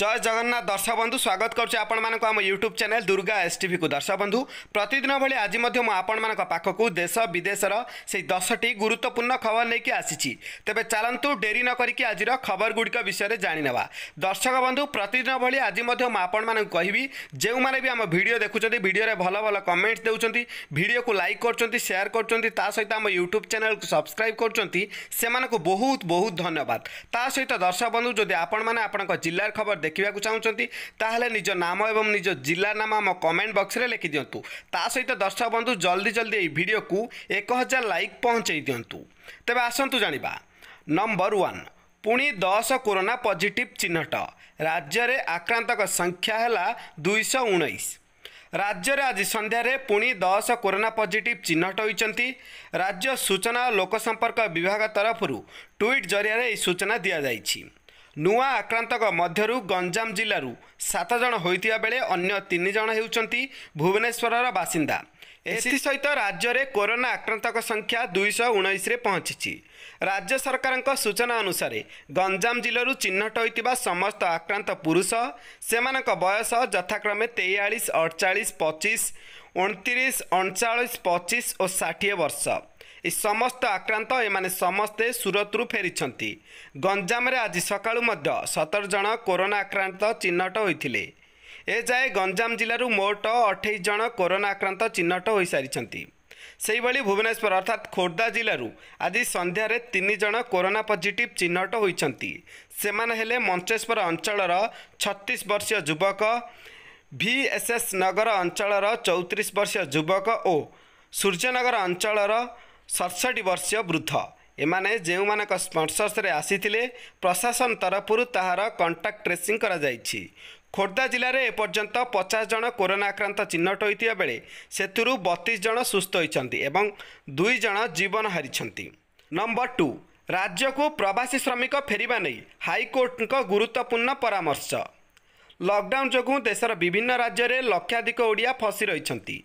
ଜୟ ଜଗନ୍ନାଥ ଦର୍ଶକ ବନ୍ଧୁ ସ୍ୱାଗତ କରୁଛି ଆପଣମାନଙ୍କୁ ଆମ ୟୁଟ୍ୟୁବ୍ ଚ୍ୟାନେଲ୍ ଦୁର୍ଗା ଏସ୍ ଟିଭିକୁ ଦର୍ଶକ ବନ୍ଧୁ ପ୍ରତିଦିନ ଭଳି ଆଜି ମଧ୍ୟ ମୁଁ ଆପଣମାନଙ୍କ ପାଖକୁ ଦେଶ ବିଦେଶର ସେହି ଦଶଟି ଗୁରୁତ୍ୱପୂର୍ଣ୍ଣ ଖବର ନେଇକି ଆସିଛି। ତେବେ ଚାଲନ୍ତୁ ଡେରି ନ କରିକି ଆଜିର ଖବରଗୁଡ଼ିକ ବିଷୟରେ ଜାଣିନେବା। ଦର୍ଶକ ବନ୍ଧୁ ପ୍ରତିଦିନ ଭଳି ଆଜି ମଧ୍ୟ ମୁଁ ଆପଣମାନଙ୍କୁ କହିବି ଯେଉଁମାନେ ବି ଆମ ଭିଡ଼ିଓ ଦେଖୁଛନ୍ତି ଭିଡ଼ିଓରେ ଭଲ ଭଲ କମେଣ୍ଟ ଦେଉଛନ୍ତି ଭିଡ଼ିଓକୁ ଲାଇକ୍ କରୁଛନ୍ତି ସେୟାର କରୁଛନ୍ତି ତା ସହିତ ଆମ ୟୁଟ୍ୟୁବ୍ ଚ୍ୟାନେଲ୍କୁ ସବସ୍କ୍ରାଇବ୍ କରୁଛନ୍ତି ସେମାନଙ୍କୁ ବହୁତ ବହୁତ ଧନ୍ୟବାଦ। ତା ସହିତ ଦର୍ଶକ ବନ୍ଧୁ ଯଦି ଆପଣମାନେ ଆପଣଙ୍କ ଜିଲ୍ଲାର ଖବର ଦେଖିବାକୁ ଚାହୁଁଛନ୍ତି ତାହେଲେ ନିଜ ନାମ ଏବଂ ନିଜ ଜିଲ୍ଲା ନାମ ଆମ କମେଣ୍ଟ ବକ୍ସରେ ଲେଖିଦିଅନ୍ତୁ। ତା ସହିତ ଦର୍ଶକ ବନ୍ଧୁ ଜଲ୍ଦି ଜଲ୍ଦି ଏହି ଭିଡ଼ିଓକୁ ଏକ ହଜାର ଲାଇକ୍ ପହଞ୍ଚାଇ ଦିଅନ୍ତୁ। ତେବେ ଆସନ୍ତୁ ଜାଣିବା। ନମ୍ବର ୱାନ୍ ପୁଣି ଦଶ କୋରୋନା ପଜିଟିଭ୍ ଚିହ୍ନଟ। ରାଜ୍ୟରେ ଆକ୍ରାନ୍ତଙ୍କ ସଂଖ୍ୟା ହେଲା ଦୁଇଶହ ଉଣେଇଶ। ରାଜ୍ୟରେ ଆଜି ସନ୍ଧ୍ୟାରେ ପୁଣି ଦଶ କୋରୋନା ପଜିଟିଭ୍ ଚିହ୍ନଟ ହୋଇଛନ୍ତି। ରାଜ୍ୟ ସୂଚନା ଓ ଲୋକସମ୍ପର୍କ ବିଭାଗ ତରଫରୁ ଟ୍ୱିଟ୍ ଜରିଆରେ ଏହି ସୂଚନା ଦିଆଯାଇଛି। ନୂଆ ଆକ୍ରାନ୍ତଙ୍କ ମଧ୍ୟରୁ ଗଞ୍ଜାମ ଜିଲ୍ଲାରୁ ସାତ ଜଣ ହୋଇଥିବା ବେଳେ ଅନ୍ୟ ତିନି ଜଣ ହେଉଛନ୍ତି ଭୁବନେଶ୍ୱରର ବାସିନ୍ଦା। ଏଥିସହିତ ରାଜ୍ୟରେ କୋରୋନା ଆକ୍ରାନ୍ତଙ୍କ ସଂଖ୍ୟା ଦୁଇଶହ ଉଣେଇଶରେ ପହଞ୍ଚିଛି। ରାଜ୍ୟ ସରକାରଙ୍କ ସୂଚନା ଅନୁସାରେ ଗଞ୍ଜାମ ଜିଲ୍ଲାରୁ ଚିହ୍ନଟ ହୋଇଥିବା ସମସ୍ତ ଆକ୍ରାନ୍ତ ପୁରୁଷ ସେମାନଙ୍କ ବୟସ ଯଥାକ୍ରମେ ତେୟାଳିଶ ଅଡ଼ଚାଳିଶ ପଚିଶ ଅଣତିରିଶ ଅଣଚାଳିଶ ପଚିଶ ଓ ଷାଠିଏ ବର୍ଷ। ଏ ସମସ୍ତ ଆକ୍ରାନ୍ତ ଏମାନେ ସମସ୍ତେ ସୁରତରୁ ଫେରିଛନ୍ତି। ଗଞ୍ଜାମରେ ଆଜି ସକାଳୁ ମଧ୍ୟ ସତର ଜଣ କୋରୋନା ଆକ୍ରାନ୍ତ ଚିହ୍ନଟ ହୋଇଥିଲେ। ଏଯାଏ ଗଞ୍ଜାମ ଜିଲ୍ଲାରୁ ମୋଟ ଅଠେଇଶ ଜଣ କୋରୋନା ଆକ୍ରାନ୍ତ ଚିହ୍ନଟ ହୋଇସାରିଛନ୍ତି। ସେହିଭଳି ଭୁବନେଶ୍ୱର ଅର୍ଥାତ୍ ଖୋର୍ଦ୍ଧା ଜିଲ୍ଲାରୁ ଆଜି ସନ୍ଧ୍ୟାରେ ତିନି ଜଣ କୋରୋନା ପଜିଟିଭ୍ ଚିହ୍ନଟ ହୋଇଛନ୍ତି। ସେମାନେ ହେଲେ ମଞ୍ଚେଶ୍ୱର ଅଞ୍ଚଳର ଛତିଶ ବର୍ଷୀୟ ଯୁବକ ଭିଏସ୍ଏସ୍ ନଗର ଅଞ୍ଚଳର ଚଉତିରିଶ ବର୍ଷୀୟ ଯୁବକ ଓ ସୂର୍ଯ୍ୟନଗର ଅଞ୍ଚଳର ସତଷଠି ବର୍ଷୀୟ ବୃଦ୍ଧ। ଏମାନେ ଯେଉଁମାନଙ୍କ ସ୍ପର୍ଶରେ ଆସିଥିଲେ ପ୍ରଶାସନ ତରଫରୁ ତାହାର କଣ୍ଟାକ୍ଟ ଟ୍ରେସିଂ କରାଯାଇଛି। ଖୋର୍ଦ୍ଧା ଜିଲ୍ଲାରେ ଏପର୍ଯ୍ୟନ୍ତ ପଚାଶ ଜଣ କୋରୋନା ଆକ୍ରାନ୍ତ ଚିହ୍ନଟ ହୋଇଥିବା ବେଳେ ସେଥିରୁ ବତିଶ ଜଣ ସୁସ୍ଥ ହୋଇଛନ୍ତି ଏବଂ ଦୁଇ ଜଣ ଜୀବନ ହାରିଛନ୍ତି। ନମ୍ବର ଟୁ ରାଜ୍ୟକୁ ପ୍ରବାସୀ ଶ୍ରମିକ ଫେରିବା ନେଇ ହାଇକୋର୍ଟଙ୍କ ଗୁରୁତ୍ୱପୂର୍ଣ୍ଣ ପରାମର୍ଶ। ଲକଡାଉନ ଯୋଗୁଁ ଦେଶର ବିଭିନ୍ନ ରାଜ୍ୟରେ ଲକ୍ଷାଧିକ ଓଡ଼ିଆ ଫସି ରହିଛନ୍ତି।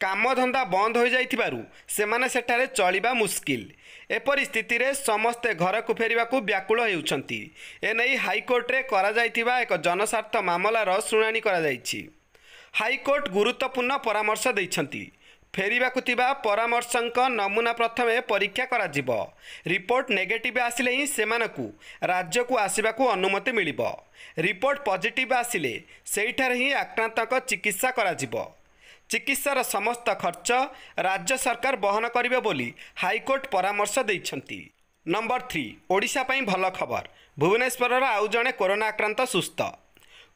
କାମଧନ୍ଦା ବନ୍ଦ ହୋଇଯାଇଥିବାରୁ ସେମାନେ ସେଠାରେ ଚଳିବା ମୁସ୍କିଲ। ଏପରି ସ୍ଥିତିରେ ସମସ୍ତେ ଘରକୁ ଫେରିବାକୁ ବ୍ୟାକୁଳ ହେଉଛନ୍ତି। ଏନେଇ ହାଇକୋର୍ଟରେ କରାଯାଇଥିବା ଏକ ଜନସ୍ୱାର୍ଥ ମାମଲାର ଶୁଣାଣି କରାଯାଇଛି। ହାଇକୋର୍ଟ ଗୁରୁତ୍ୱପୂର୍ଣ୍ଣ ପରାମର୍ଶ ଦେଇଛନ୍ତି। ଫେରିବାକୁ ଥିବା ପରାମର୍ଶଙ୍କ ନମୁନା ପ୍ରଥମେ ପରୀକ୍ଷା କରାଯିବ। ରିପୋର୍ଟ ନେଗେଟିଭ୍ ଆସିଲେ ହିଁ ସେମାନଙ୍କୁ ରାଜ୍ୟକୁ ଆସିବାକୁ ଅନୁମତି ମିଳିବ। ରିପୋର୍ଟ ପଜିଟିଭ୍ ଆସିଲେ ସେଇଠାରେ ହିଁ ଆକ୍ରାନ୍ତଙ୍କ ଚିକିତ୍ସା କରାଯିବ। ଚିକିତ୍ସାର ସମସ୍ତ ଖର୍ଚ୍ଚ ରାଜ୍ୟ ସରକାର ବହନ କରିବେ ବୋଲି ହାଇକୋର୍ଟ ପରାମର୍ଶ ଦେଇଛନ୍ତି। ନମ୍ବର ଥ୍ରୀ ଓଡ଼ିଶା ପାଇଁ ଭଲ ଖବର। ଭୁବନେଶ୍ୱରର ଆଉ ଜଣେ କୋରୋନା ଆକ୍ରାନ୍ତ ସୁସ୍ଥ।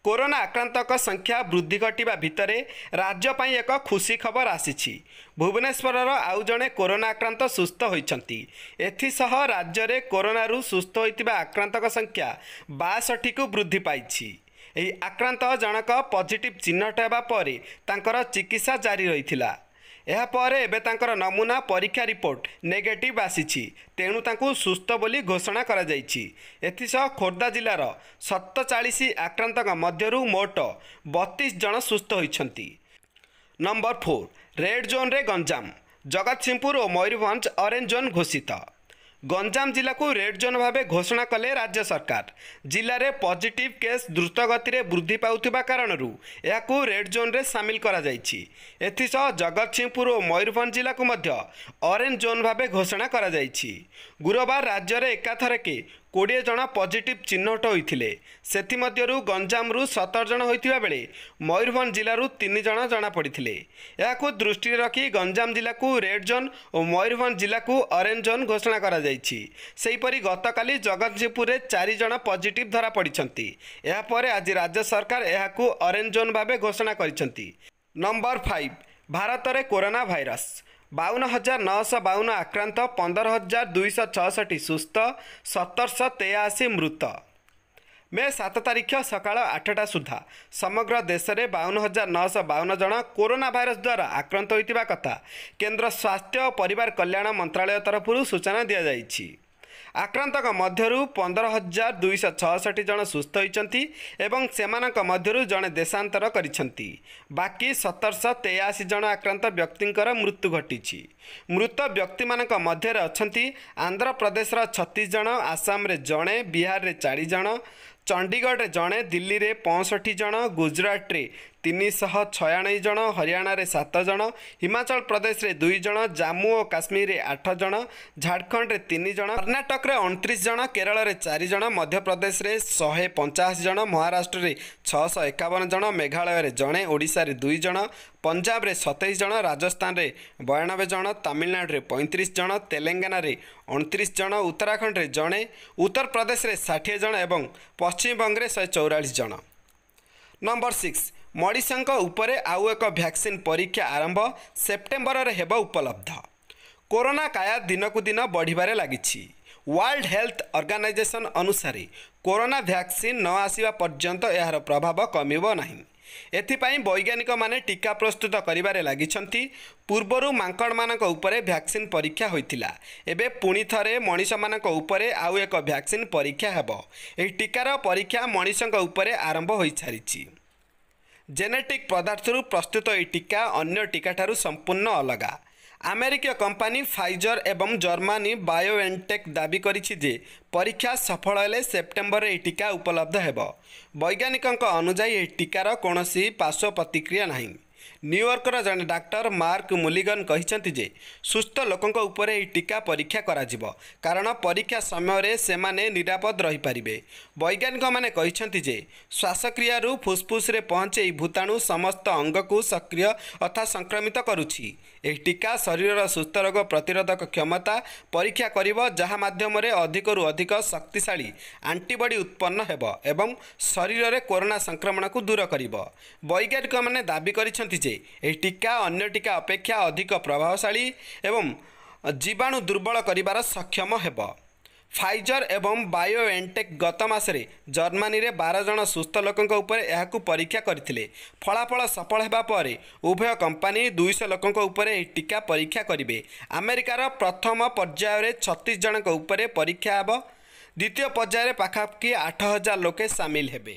କୋରୋନା ଆକ୍ରାନ୍ତଙ୍କ ସଂଖ୍ୟା ବୃଦ୍ଧି ଘଟିବା ଭିତରେ ରାଜ୍ୟ ପାଇଁ ଏକ ଖୁସି ଖବର ଆସିଛି ଭୁବନେଶ୍ୱରର ଆଉ ଜଣେ କୋରୋନା ଆକ୍ରାନ୍ତ ସୁସ୍ଥ ହୋଇଛନ୍ତି। ଏଥିସହ ରାଜ୍ୟରେ କୋରୋନାରୁ ସୁସ୍ଥ ହୋଇଥିବା ଆକ୍ରାନ୍ତଙ୍କ ସଂଖ୍ୟା ବାଷଠିକୁ ବୃଦ୍ଧି ପାଇଛି। ଏହି ଆକ୍ରାନ୍ତ ଜଣକ ପଜିଟିଭ୍ ଚିହ୍ନଟ ହେବା ପରେ ତାଙ୍କର ଚିକିତ୍ସା ଜାରି ରହିଥିଲା। ଏହାପରେ ଏବେ ତାଙ୍କର ନମୁନା ପରୀକ୍ଷା ରିପୋର୍ଟ ନେଗେଟିଭ୍ ଆସିଛି। ତେଣୁ ତାଙ୍କୁ ସୁସ୍ଥ ବୋଲି ଘୋଷଣା କରାଯାଇଛି। ଏଥିସହ ଖୋର୍ଦ୍ଧା ଜିଲ୍ଲାର ସତଚାଳିଶ ଆକ୍ରାନ୍ତଙ୍କ ମଧ୍ୟରୁ ମୋଟ ବତିଶ ଜଣ ସୁସ୍ଥ ହୋଇଛନ୍ତି। ନମ୍ବର ଫୋର୍ ରେଡ୍ ଜୋନ୍ରେ ଗଞ୍ଜାମ ଜଗତସିଂହପୁର ଓ ମୟୂରଭଞ୍ଜ ଅରେଞ୍ଜ ଜୋନ୍ ଘୋଷିତ। ଗଞ୍ଜାମ ଜିଲ୍ଲାକୁ ରେଡ୍ ଜୋନ୍ ଭାବେ ଘୋଷଣା କଲେ ରାଜ୍ୟ ସରକାର। ଜିଲ୍ଲାରେ ପଜିଟିଭ୍ କେସ୍ ଦ୍ରୁତ ଗତିରେ ବୃଦ୍ଧି ପାଉଥିବା କାରଣରୁ ଏହାକୁ ରେଡ୍ ଜୋନ୍ରେ ସାମିଲ କରାଯାଇଛି। ଏଥିସହ ଜଗତସିଂହପୁର ଓ ମୟୂରଭଞ୍ଜ ଜିଲ୍ଲାକୁ ମଧ୍ୟ ଅରେଞ୍ଜ ଜୋନ୍ ଭାବେ ଘୋଷଣା କରାଯାଇଛି। ଗୁରୁବାର ରାଜ୍ୟରେ ଏକାଥରକେ କୋଡ଼ିଏ ଜଣ ପଜିଟିଭ୍ ଚିହ୍ନଟ ହୋଇଥିଲେ। ସେଥିମଧ୍ୟରୁ ଗଞ୍ଜାମରୁ ସତର ଜଣ ହୋଇଥିବା ବେଳେ ମୟୂରଭଞ୍ଜ ଜିଲ୍ଲାରୁ ତିନି ଜଣ ଜଣାପଡ଼ିଥିଲେ। ଏହାକୁ ଦୃଷ୍ଟିରେ ରଖି ଗଞ୍ଜାମ ଜିଲ୍ଲାକୁ ରେଡ୍ ଜୋନ୍ ଓ ମୟୂରଭଞ୍ଜ ଜିଲ୍ଲାକୁ ଅରେଞ୍ଜ ଜୋନ୍ ଘୋଷଣା କରାଯାଇଛି। ସେହିପରି ଗତକାଲି ଜଗତସିଂହପୁରରେ ଚାରି ଜଣ ପଜିଟିଭ୍ ଧରାପଡ଼ିଛନ୍ତି। ଏହାପରେ ଆଜି ରାଜ୍ୟ ସରକାର ଏହାକୁ ଅରେଞ୍ଜ ଜୋନ୍ ଭାବେ ଘୋଷଣା କରିଛନ୍ତି। ନମ୍ବର ଫାଇଭ୍ ଭାରତରେ କୋରୋନା ଭାଇରସ୍। ବାଉନ ହଜାର ନଅଶହ ବାଉନ ଆକ୍ରାନ୍ତ ପନ୍ଦର ହଜାର ଦୁଇଶହ ଛଅଷଠି ସୁସ୍ଥ ସତରଶହ ତେୟାଅଶୀ ମୃତ। ମେ ସାତ ତାରିଖ ସକାଳ ଆଠଟା ସୁଦ୍ଧା ସମଗ୍ର ଦେଶରେ ବାଉନ ହଜାର ନଅଶହ ବାଉନ ଜଣ କୋରୋନା ଭାଇରସ୍ ଦ୍ୱାରା ଆକ୍ରାନ୍ତ ହୋଇଥିବା କଥା କେନ୍ଦ୍ର ସ୍ୱାସ୍ଥ୍ୟ ଓ ପରିବାର କଲ୍ୟାଣ ମନ୍ତ୍ରାଳୟ ତରଫରୁ ସୂଚନା ଦିଆଯାଇଛି। ଆକ୍ରାନ୍ତଙ୍କ ମଧ୍ୟରୁ ପନ୍ଦର ହଜାର ଦୁଇଶହ ଛଅଷଠି ଜଣ ସୁସ୍ଥ ହୋଇଛନ୍ତି ଏବଂ ସେମାନଙ୍କ ମଧ୍ୟରୁ ଜଣେ ଦେଶାନ୍ତର କରିଛନ୍ତି। ବାକି ସତରଶହ ତେୟାଅଶୀ ଜଣ ଆକ୍ରାନ୍ତ ବ୍ୟକ୍ତିଙ୍କର ମୃତ୍ୟୁ ଘଟିଛି। ମୃତ ବ୍ୟକ୍ତିମାନଙ୍କ ମଧ୍ୟରେ ଅଛନ୍ତି ଆନ୍ଧ୍ରପ୍ରଦେଶର ଛତିଶ ଜଣ ଆସାମରେ ଜଣେ ବିହାରରେ ଚାରି ଜଣ ଚଣ୍ଡିଗଡ଼ରେ ଜଣେ ଦିଲ୍ଲୀରେ ପଞ୍ଚଷଠି ଜଣ ଗୁଜରାଟରେ ତିନିଶହ ଛୟାନବେ ଜଣ ହରିୟାଣାରେ ସାତ ଜଣ ହିମାଚଳ ପ୍ରଦେଶରେ ଦୁଇ ଜଣ ଜାମ୍ମୁ ଓ କାଶ୍ମୀରରେ ଆଠ ଜଣ ଝାଡ଼ଖଣ୍ଡରେ ତିନି ଜଣ କର୍ଣ୍ଣାଟକରେ ଅଣତିରିଶ ଜଣ କେରଳରେ ଚାରି ଜଣ ମଧ୍ୟପ୍ରଦେଶରେ ଶହେ ପଞ୍ଚାଅଶୀ ଜଣ ମହାରାଷ୍ଟ୍ରରେ ଛଅଶହ ଏକାବନ ଜଣ ମେଘାଳୟରେ ଜଣେ ଓଡ଼ିଶାରେ ଦୁଇ ଜଣ ପଞ୍ଜାବରେ ସତେଇଶ ଜଣ ରାଜସ୍ଥାନରେ ବୟାନବେ ଜଣ ତାମିଲନାଡ଼ୁରେ ପଇଁତିରିଶ ଜଣ ତେଲେଙ୍ଗାନାରେ ଅଣତିରିଶ ଜଣ ଉତ୍ତରାଖଣ୍ଡରେ ଜଣେ ଉତ୍ତରପ୍ରଦେଶରେ ଷାଠିଏ ଜଣ ଏବଂ ପଶ୍ଚିମବଙ୍ଗରେ ଶହେ ଚଉରାଳିଶ ଜଣ। ନମ୍ବର ସିକ୍ସ ମଣିଷଙ୍କ ଉପରେ ଆଉ ଏକ ଭ୍ୟାକ୍ସିନ୍ ପରୀକ୍ଷା ଆରମ୍ଭ ସେପ୍ଟେମ୍ବରରେ ହେବ ଉପଲବ୍ଧ। କରୋନା କାୟା ଦିନକୁ ଦିନ ବଢ଼ିବାରେ ଲାଗିଛି। ୱାର୍ଲଡ ହେଲ୍ଥ ଅର୍ଗାନାଇଜେସନ୍ ଅନୁସାରେ କରୋନା ଭ୍ୟାକ୍ସିନ୍ ନ ଆସିବା ପର୍ଯ୍ୟନ୍ତ ଏହାର ପ୍ରଭାବ କମିବ ନାହିଁ। ଏଥିପାଇଁ ବୈଜ୍ଞାନିକମାନେ ଟୀକା ପ୍ରସ୍ତୁତ କରିବାରେ ଲାଗିଛନ୍ତି। ପୂର୍ବରୁ ମାଙ୍କଡ଼ମାନଙ୍କ ଉପରେ ଭ୍ୟାକ୍ସିନ୍ ପରୀକ୍ଷା ହୋଇଥିଲା। ଏବେ ପୁଣି ଥରେ ମଣିଷମାନଙ୍କ ଉପରେ ଆଉ ଏକ ଭ୍ୟାକ୍ସିନ୍ ପରୀକ୍ଷା ହେବ। ଏହି ଟୀକାର ପରୀକ୍ଷା ମଣିଷଙ୍କ ଉପରେ ଆରମ୍ଭ ହୋଇସାରିଛି। ଜେନେଟିକ୍ ପଦାର୍ଥରୁ ପ୍ରସ୍ତୁତ ଏହି ଟୀକା ଅନ୍ୟ ଟୀକାଠାରୁ ସମ୍ପୂର୍ଣ୍ଣ ଅଲଗା। ଆମେରିକୀୟ କମ୍ପାନୀ ଫାଇଜର ଏବଂ ଜର୍ମାନୀ ବାୟୋଏନ୍ଟେକ୍ ଦାବି କରିଛି ଯେ ପରୀକ୍ଷା ସଫଳ ହେଲେ ସେପ୍ଟେମ୍ବରରେ ଏହି ଟୀକା ଉପଲବ୍ଧ ହେବ। ବୈଜ୍ଞାନିକଙ୍କ ଅନୁଯାୟୀ ଏହି ଟୀକାର କୌଣସି ପାର୍ଶ୍ୱ ପ୍ରତିକ୍ରିୟା ନାହିଁ। ନ୍ୟୁୟର୍କର ଜଣେ ଡାକ୍ତର ମାର୍କ ମୁଲିଗନ୍ କହିଛନ୍ତି ଯେ ସୁସ୍ଥ ଲୋକଙ୍କ ଉପରେ ଏହି ଟୀକା ପରୀକ୍ଷା କରାଯିବ କାରଣ ପରୀକ୍ଷା ସମୟରେ ସେମାନେ ନିରାପଦ ରହିପାରିବେ। ବୈଜ୍ଞାନିକମାନେ କହିଛନ୍ତି ଯେ ଶ୍ୱାସକ୍ରିୟାରୁ ଫୁସ୍ଫୁସ୍ରେ ପହଞ୍ଚି ଏହି ଭୂତାଣୁ ସମସ୍ତ ଅଙ୍ଗକୁ ସକ୍ରିୟ ତଥା ସଂକ୍ରମିତ କରୁଛି। ଏହି ଟୀକା ଶରୀରର ସୁସ୍ଥ ରୋଗ ପ୍ରତିରୋଧକ କ୍ଷମତା ପରୀକ୍ଷା କରିବ ଯାହା ମାଧ୍ୟମରେ ଅଧିକରୁ ଅଧିକ ଶକ୍ତିଶାଳୀ ଆଣ୍ଟିବଡି ଉତ୍ପନ୍ନ ହେବ ଏବଂ ଶରୀରରେ କରୋନା ସଂକ୍ରମଣକୁ ଦୂର କରିବ। ବୈଜ୍ଞାନିକମାନେ ଦାବି କରିଛନ୍ତି ଯେ ଏହି ଟୀକା ଅନ୍ୟ ଟୀକା ଅପେକ୍ଷା ଅଧିକ ପ୍ରଭାବଶାଳୀ ଏବଂ ଜୀବାଣୁ ଦୁର୍ବଳ କରିବାର ସକ୍ଷମ ହେବ। ଫାଇଜର ଏବଂ ବାୟୋଏନ୍ଟେକ୍ ଗତ ମାସରେ ଜର୍ମାନୀରେ ବାର ଜଣ ସୁସ୍ଥ ଲୋକଙ୍କ ଉପରେ ଏହାକୁ ପରୀକ୍ଷା କରିଥିଲେ। ଫଳାଫଳ ସଫଳ ହେବା ପରେ ଉଭୟ କମ୍ପାନୀ ଦୁଇଶହ ଲୋକଙ୍କ ଉପରେ ଏହି ଟୀକା ପରୀକ୍ଷା କରିବେ। ଆମେରିକାର ପ୍ରଥମ ପର୍ଯ୍ୟାୟରେ ଛତିଶ ଜଣଙ୍କ ଉପରେ ପରୀକ୍ଷା ହେବ। ଦ୍ୱିତୀୟ ପର୍ଯ୍ୟାୟରେ ପାଖାପାଖି ଆଠ ହଜାର ଲୋକେ ସାମିଲ ହେବେ।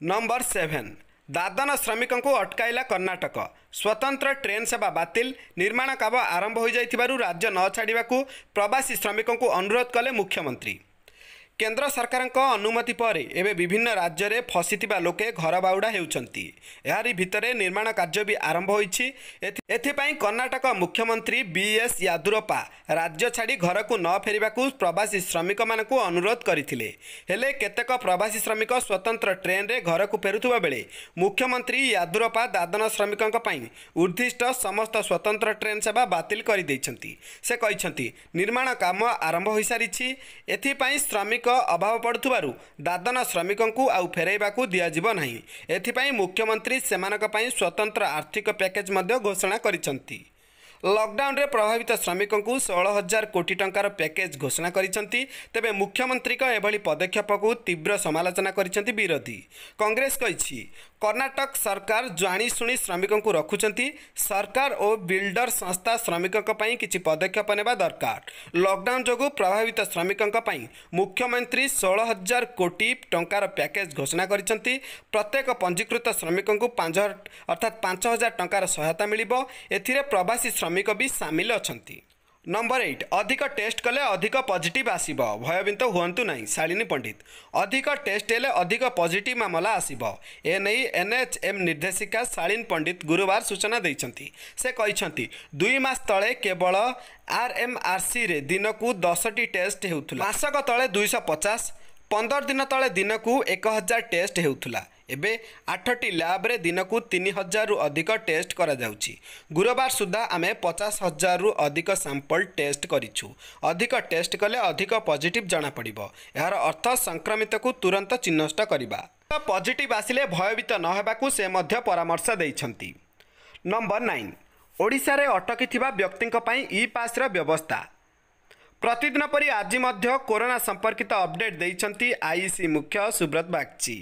ନମ୍ବର ସେଭେନ୍ ଦାଦନ ଶ୍ରମିକଙ୍କୁ ଅଟକାଇଲା କର୍ଣ୍ଣାଟକ। ସ୍ୱତନ୍ତ୍ର ଟ୍ରେନ୍ ସେବା ବାତିଲ ନିର୍ମାଣ କାମ ଆରମ୍ଭ ହୋଇଯାଇଥିବାରୁ ରାଜ୍ୟ ନ ଛାଡ଼ିବାକୁ ପ୍ରବାସୀ ଶ୍ରମିକଙ୍କୁ ଅନୁରୋଧ କଲେ ମୁଖ୍ୟମନ୍ତ୍ରୀ। କେନ୍ଦ୍ର ସରକାରଙ୍କ ଅନୁମତି ପରେ ଏବେ ବିଭିନ୍ନ ରାଜ୍ୟରେ ଫସିଥିବା ଲୋକେ ଘର ବାହୁଡ଼ା ହେଉଛନ୍ତି। ଏହାରି ଭିତରେ ନିର୍ମାଣ କାର୍ଯ୍ୟ ବି ଆରମ୍ଭ ହୋଇଛି। ଏଥିପାଇଁ କର୍ଣ୍ଣାଟକ ମୁଖ୍ୟମନ୍ତ୍ରୀ ବି ଏସ୍ ୟାଦୁରପ୍ପା ରାଜ୍ୟ ଛାଡ଼ି ଘରକୁ ନ ଫେରିବାକୁ ପ୍ରବାସୀ ଶ୍ରମିକମାନଙ୍କୁ ଅନୁରୋଧ କରିଥିଲେ। ହେଲେ କେତେକ ପ୍ରବାସୀ ଶ୍ରମିକ ସ୍ୱତନ୍ତ୍ର ଟ୍ରେନ୍ରେ ଘରକୁ ଫେରୁଥିବା ବେଳେ ମୁଖ୍ୟମନ୍ତ୍ରୀ ୟାଦୁରପ୍ପା ଦାଦନ ଶ୍ରମିକଙ୍କ ପାଇଁ ଉଦ୍ଦିଷ୍ଟ ସମସ୍ତ ସ୍ୱତନ୍ତ୍ର ଟ୍ରେନ୍ ସେବା ବାତିଲ କରିଦେଇଛନ୍ତି। ସେ କହିଛନ୍ତି ନିର୍ମାଣ କାମ ଆରମ୍ଭ ହୋଇସାରିଛି। ଏଥିପାଇଁ ଶ୍ରମିକ ଅଭାବ ପଡ଼ୁଥିବାରୁ ଦାଦନ ଶ୍ରମିକଙ୍କୁ ଆଉ ଫେରାଇବାକୁ ଦିଆଯିବ ନାହିଁ। ଏଥିପାଇଁ ମୁଖ୍ୟମନ୍ତ୍ରୀ ସେମାନଙ୍କ ପାଇଁ ସ୍ୱତନ୍ତ୍ର ଆର୍ଥିକ ପ୍ୟାକେଜ ମଧ୍ୟ ଘୋଷଣା କରିଛନ୍ତି। ଲକଡାଉନରେ ପ୍ରଭାବିତ ଶ୍ରମିକଙ୍କୁ ଷୋହଳ ହଜାର କୋଟି ଟଙ୍କାର ପ୍ୟାକେଜ ଘୋଷଣା କରିଛନ୍ତି। ତେବେ ମୁଖ୍ୟମନ୍ତ୍ରୀଙ୍କ ଏଭଳି ପଦକ୍ଷେପକୁ ତୀବ୍ର ସମାଲୋଚନା କରିଛନ୍ତି ବିରୋଧୀ। କଂଗ୍ରେସ କହିଛି କର୍ଣ୍ଣାଟକ ସରକାର ଜାଣିଶୁଣି ଶ୍ରମିକଙ୍କୁ ରଖୁଛନ୍ତି। ସରକାର ଓ ବିଲ୍ଡର ସଂସ୍ଥା ଶ୍ରମିକଙ୍କ ପାଇଁ କିଛି ପଦକ୍ଷେପ ନେବା ଦରକାର। ଲକଡାଉନ ଯୋଗୁଁ ପ୍ରଭାବିତ ଶ୍ରମିକଙ୍କ ପାଇଁ ମୁଖ୍ୟମନ୍ତ୍ରୀ ଷୋହଳ ହଜାର କୋଟି ଟଙ୍କାର ପ୍ୟାକେଜ ଘୋଷଣା କରିଛନ୍ତି। ପ୍ରତ୍ୟେକ ପଞ୍ଜୀକୃତ ଶ୍ରମିକଙ୍କୁ ପାଞ୍ଚ ଅର୍ଥାତ୍ ପାଞ୍ଚ ହଜାର ଟଙ୍କାର ସହାୟତା ମିଳିବ। ଏଥିରେ ପ୍ରବାସୀ ଶ୍ରମିକ ବି ସାମିଲ ଅଛନ୍ତି। ନମ୍ବର ଏଇଟ୍ ଅଧିକ ଟେଷ୍ଟ କଲେ ଅଧିକ ପଜିଟିଭ୍ ଆସିବ। ଭୟଭୀତ ହୁଅନ୍ତୁ ନାହିଁ ଶାଳିନୀ ପଣ୍ଡିତ। ଅଧିକ ଟେଷ୍ଟ ହେଲେ ଅଧିକ ପଜିଟିଭ୍ ମାମଲା ଆସିବ। ଏନେଇ ଏନ୍ଏଚ୍ଏମ୍ ନିର୍ଦ୍ଦେଶିକା ଶାଳିନୀ ପଣ୍ଡିତ ଗୁରୁବାର ସୂଚନା ଦେଇଛନ୍ତି। ସେ କହିଛନ୍ତି ଦୁଇ ମାସ ତଳେ କେବଳ ଆର୍ଏମ୍ଆର୍ସିରେ ଦିନକୁ ଦଶଟି ଟେଷ୍ଟ ହେଉଥିଲା। ମାସକ ତଳେ ଦୁଇଶହ ପଚାଶ ପନ୍ଦର ଦିନ ତଳେ ଦିନକୁ ଏକ ହଜାର ଟେଷ୍ଟ ହେଉଥିଲା। ଏବେ ଆଠଟି ଲ୍ୟାବ୍ରେ ଦିନକୁ ତିନି ହଜାରରୁ ଅଧିକ ଟେଷ୍ଟ କରାଯାଉଛି। ଗୁରୁବାର ସୁଦ୍ଧା ଆମେ ପଚାଶ ହଜାରରୁ ଅଧିକ ସାମ୍ପଲ୍ ଟେଷ୍ଟ କରିଛୁ। ଅଧିକ ଟେଷ୍ଟ କଲେ ଅଧିକ ପଜିଟିଭ୍ ଜଣାପଡ଼ିବ। ଏହାର ଅର୍ଥ ସଂକ୍ରମିତକୁ ତୁରନ୍ତ ଚିହ୍ନଟ କରିବା। ପଜିଟିଭ୍ ଆସିଲେ ଭୟଭୀତ ନ ହେବାକୁ ସେ ମଧ୍ୟ ପରାମର୍ଶ ଦେଇଛନ୍ତି। ନମ୍ବର ନାଇନ୍ ଓଡ଼ିଶାରେ ଅଟକିଥିବା ବ୍ୟକ୍ତିଙ୍କ ପାଇଁ ଇ ପାସ୍ର ବ୍ୟବସ୍ଥା। ପ୍ରତିଦିନ ପରି ଆଜି ମଧ୍ୟ କରୋନା ସମ୍ପର୍କିତ ଅପଡେଟ୍ ଦେଇଛନ୍ତି ଆଇସି ମୁଖ୍ୟ ସୁବ୍ରତ ବାଗଚି।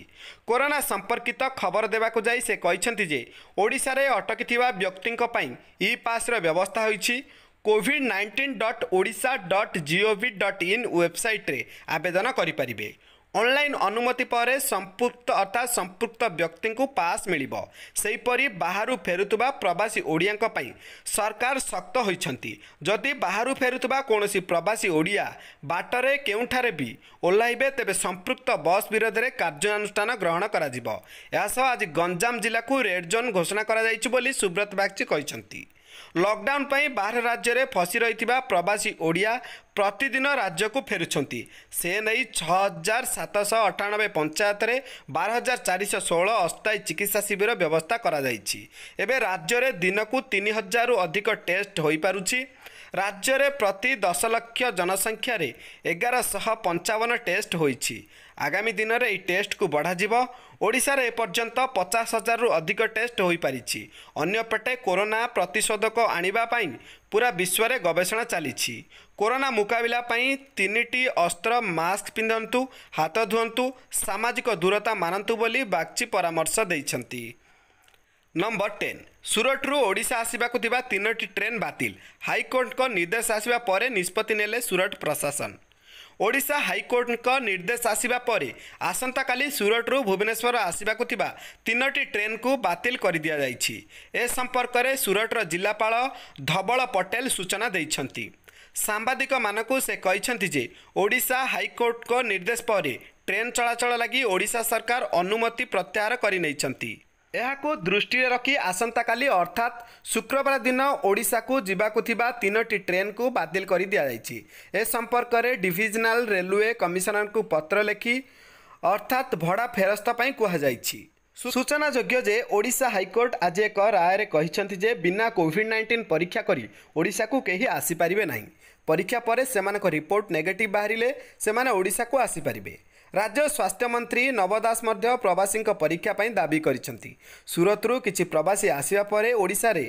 କରୋନା ସମ୍ପର୍କିତ ଖବର ଦେବାକୁ ଯାଇ ସେ କହିଛନ୍ତି ଯେ ଓଡ଼ିଶାରେ ଅଟକିଥିବା ବ୍ୟକ୍ତିଙ୍କ ପାଇଁ ଇ ପାସ୍ର ବ୍ୟବସ୍ଥା ହୋଇଛି। Covid nineteen dot Odisha dot G O V dot in ୱେବସାଇଟ୍ରେ ଆବେଦନ କରିପାରିବେ। ଅନଲାଇନ୍ ଅନୁମତି ପରେ ସମ୍ପୃକ୍ତ ଅର୍ଥାତ୍ ସମ୍ପୃକ୍ତ ବ୍ୟକ୍ତିଙ୍କୁ ପାସ୍ ମିଳିବ। ସେହିପରି ବାହାରୁ ଫେରୁଥିବା ପ୍ରବାସୀ ଓଡ଼ିଆଙ୍କ ପାଇଁ ସରକାର ଶକ୍ତ ହୋଇଛନ୍ତି। ଯଦି ବାହାରୁ ଫେରୁଥିବା କୌଣସି ପ୍ରବାସୀ ଓଡ଼ିଆ ବାଟରେ କେଉଁଠାରେ ବି ଓହ୍ଲାଇବେ ତେବେ ସମ୍ପୃକ୍ତ ବସ୍ ବିରୋଧରେ କାର୍ଯ୍ୟାନୁଷ୍ଠାନ ଗ୍ରହଣ କରାଯିବ। ଏହା ସହ ଆଜି ଗଞ୍ଜାମ ଜିଲ୍ଲାକୁ ରେଡ୍ ଜୋନ୍ ଘୋଷଣା କରାଯାଇଛି ବୋଲି ସୁବ୍ରତ ବାଗଚୀ କହିଛନ୍ତି। ଲକଡାଉନ ପାଇଁ ବାହାର ରାଜ୍ୟରେ ଫସି ରହିଥିବା ପ୍ରବାସୀ ଓଡ଼ିଆ ପ୍ରତିଦିନ ରାଜ୍ୟକୁ ଫେରୁଛନ୍ତି। ସେ ନେଇ ଛଅ ହଜାର ସାତଶହ ଅଠାନବେ ପଞ୍ଚାୟତରେ ବାର ହଜାର ଚାରିଶହ ଷୋହଳ ଅସ୍ଥାୟୀ ଚିକିତ୍ସା ଶିବିର ବ୍ୟବସ୍ଥା କରାଯାଇଛି। ଏବେ ରାଜ୍ୟରେ ଦିନକୁ ତିନି ହଜାରରୁ ଅଧିକ ଟେଷ୍ଟ ହୋଇପାରୁଛି। ରାଜ୍ୟରେ ପ୍ରତି ଦଶ ଲକ୍ଷ ଜନସଂଖ୍ୟାରେ ଏଗାରଶହ ପଞ୍ଚାବନ ଟେଷ୍ଟ ହୋଇଛି। ଆଗାମୀ ଦିନରେ ଏହି ଟେଷ୍ଟକୁ ବଢ଼ାଯିବ। ଓଡ଼ିଶାରେ ଏପର୍ଯ୍ୟନ୍ତ ପଚାଶ ହଜାରରୁ ଅଧିକ ଟେଷ୍ଟ ହୋଇପାରିଛି। ଅନ୍ୟପଟେ କୋରୋନା ପ୍ରତିଷେଧକ ଆଣିବା ପାଇଁ ପୁରା ବିଶ୍ୱରେ ଗବେଷଣା ଚାଲିଛି। କୋରୋନା ମୁକାବିଲା ପାଇଁ ତିନିଟି ଅସ୍ତ୍ର ମାସ୍କ ପିନ୍ଧନ୍ତୁ ହାତ ଧୁଅନ୍ତୁ ସାମାଜିକ ଦୂରତା ମାନନ୍ତୁ ବୋଲି ବାଗଚୀ ପରାମର୍ଶ ଦେଇଛନ୍ତି। ନମ୍ବର ଟେନ୍ ସୁରଟରୁ ଓଡ଼ିଶା ଆସିବାକୁ ଥିବା ତିନୋଟି ଟ୍ରେନ୍ ବାତିଲ। ହାଇକୋର୍ଟଙ୍କ ନିର୍ଦ୍ଦେଶ ଆସିବା ପରେ ନିଷ୍ପତ୍ତି ନେଲେ ସୁରଟ ପ୍ରଶାସନ। ଓଡ଼ିଶା ହାଇକୋର୍ଟଙ୍କ ନିର୍ଦ୍ଦେଶ ଆସିବା ପରେ ଆସନ୍ତାକାଲି ସୁରଟରୁ ଭୁବନେଶ୍ୱର ଆସିବାକୁ ଥିବା ତିନୋଟି ଟ୍ରେନ୍କୁ ବାତିଲ କରିଦିଆଯାଇଛି। ଏ ସମ୍ପର୍କରେ ସୁରଟର ଜିଲ୍ଲାପାଳ ଧବଳ ପଟେଲ ସୂଚନା ଦେଇଛନ୍ତି। ସାମ୍ବାଦିକମାନଙ୍କୁ ସେ କହିଛନ୍ତି ଯେ ଓଡ଼ିଶା ହାଇକୋର୍ଟଙ୍କ ନିର୍ଦ୍ଦେଶ ପରେ ଟ୍ରେନ୍ ଚଳାଚଳ ଲାଗି ଓଡ଼ିଶା ସରକାର ଅନୁମତି ପ୍ରତ୍ୟାହାର କରିନେଇଛନ୍ତି। ଏହାକୁ ଦୃଷ୍ଟିରେ ରଖି ଆସନ୍ତାକାଲି ଅର୍ଥାତ୍ ଶୁକ୍ରବାର ଦିନ ଓଡ଼ିଶାକୁ ଯିବାକୁ ଥିବା ତିନୋଟି ଟ୍ରେନ୍କୁ ବାତିଲ କରି ଦିଆଯାଇଛି। ଏ ସମ୍ପର୍କରେ ଡିଭିଜନାଲ ରେଲୱେ କମିଶନରଙ୍କୁ ପତ୍ର ଲେଖି ଅର୍ଥାତ୍ ଭଡ଼ା ଫେରସ୍ତ ପାଇଁ କୁହାଯାଇଛି। ସୂଚନାଯୋଗ୍ୟ ଯେ ଓଡ଼ିଶା ହାଇକୋର୍ଟ ଆଜି ଏକ ରାୟରେ କହିଛନ୍ତି ଯେ ବିନା କୋଭିଡ୍ ନାଇଣ୍ଟିନ୍ ପରୀକ୍ଷା କରି ଓଡ଼ିଶାକୁ କେହି ଆସିପାରିବେ ନାହିଁ। ପରୀକ୍ଷା ପରେ ସେମାନଙ୍କ ରିପୋର୍ଟ ନେଗେଟିଭ୍ ବାହାରିଲେ ସେମାନେ ଓଡ଼ିଶାକୁ ଆସିପାରିବେ। ରାଜ୍ୟ ସ୍ୱାସ୍ଥ୍ୟମନ୍ତ୍ରୀ ନବ ଦାସ ମଧ୍ୟ ପ୍ରବାସୀଙ୍କ ପରୀକ୍ଷା ପାଇଁ ଦାବି କରିଛନ୍ତି। ସୁରତରୁ କିଛି ପ୍ରବାସୀ ଆସିବା ପରେ ଓଡ଼ିଶାରେ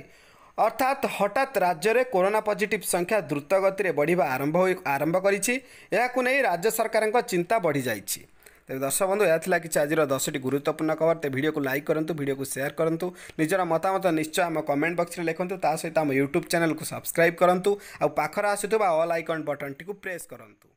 ଅର୍ଥାତ୍ ହଠାତ୍ ରାଜ୍ୟରେ କରୋନା ପଜିଟିଭ୍ ସଂଖ୍ୟା ଦ୍ରୁତ ଗତିରେ ବଢ଼ିବା ଆରମ୍ଭ ଆରମ୍ଭ କରିଛି। ଏହାକୁ ନେଇ ରାଜ୍ୟ ସରକାରଙ୍କ ଚିନ୍ତା ବଢ଼ିଯାଇଛି। ତେବେ ଦର୍ଶକ ବନ୍ଧୁ ଏହା ଥିଲା କିଛି ଆଜିର ଦଶଟି ଗୁରୁତ୍ୱପୂର୍ଣ୍ଣ ଖବର। ତେବେ ଭିଡ଼ିଓକୁ ଲାଇକ୍ କରନ୍ତୁ ଭିଡ଼ିଓକୁ ସେୟାର କରନ୍ତୁ ନିଜର ମତାମତ ନିଶ୍ଚୟ ଆମ କମେଣ୍ଟ ବକ୍ସରେ ଲେଖନ୍ତୁ। ତା ସହିତ ଆମ ୟୁଟ୍ୟୁବ୍ ଚ୍ୟାନେଲକୁ ସବସ୍କ୍ରାଇବ୍ କରନ୍ତୁ ଆଉ ପାଖରେ ଆସୁଥିବା ଅଲ୍ ଆଇକନ୍ ବଟନ୍ଟିକୁ ପ୍ରେସ୍ କରନ୍ତୁ।